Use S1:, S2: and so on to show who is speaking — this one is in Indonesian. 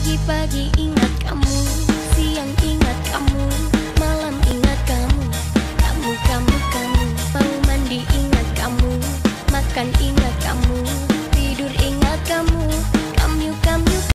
S1: Pagi-pagi ingat kamu Siang ingat kamu Malam ingat kamu. Kamu, kamu, kamu Mau mandi ingat kamu Makan ingat kamu.